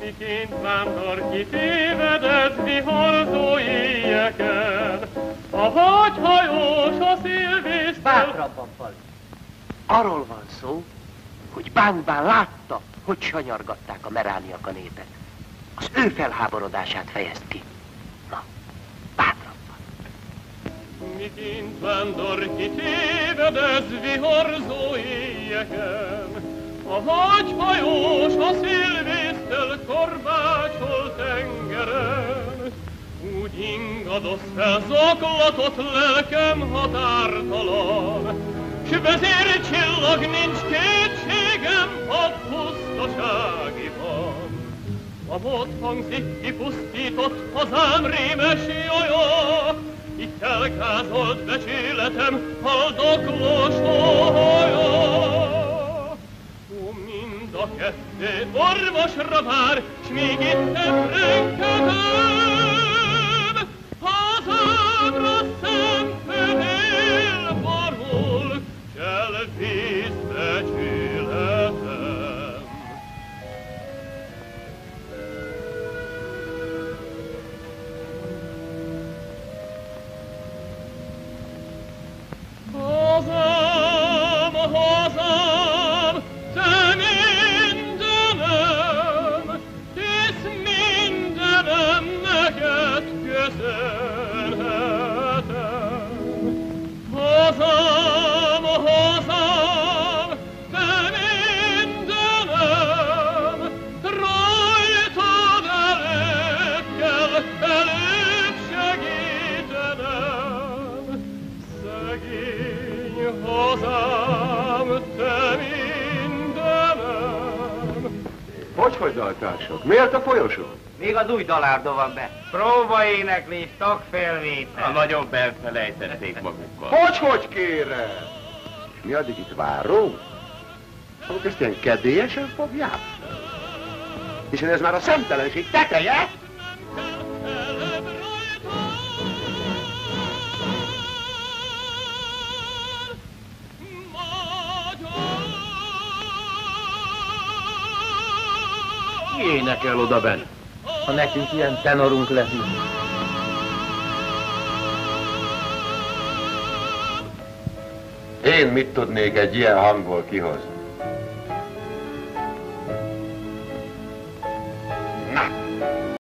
Miként vándor kitévedett viharzó éjjeken, a hagyhajós a szilvésztel... Bátrabban, Pali. Arról van szó, hogy Bánkbán látta, hogy sanyargatták a merániak a népet. Az ő felháborodását fejezt ki. Na, bátrabban. Miként vándor kitévedett viharzó éjjeken, a hagyhajós a szilvésztel korbácsol tengeren, úgy ingadoz fel zaklatott lelkem határtalan, s vezércsillag nincs kétségem a pusztaságiban. A bot hangzik kipusztított hazám rémes jaja, itt elkázolt becsületem haldoklós haja. doppie e orvo schrapar schmigit em ryncatam Hatam rassam fedil Gel vis deciletem Bazen Ende. Hogy hogy daltársak? Miért a folyosón? Még az új dalárdo van be. Próba éneklés, tagfelvétel. A nagyobb elfelejtették magukkal. Hogy hogy kérem? És mi addig itt várunk? Akkor ezt ilyen kedélyesen fogják? Hiszen ez már a szemtelenség teteje. Magyar Énekel oda benn. Ha nekünk ilyen tenorunk lesz. Én mit tudnék egy ilyen hangból kihozni?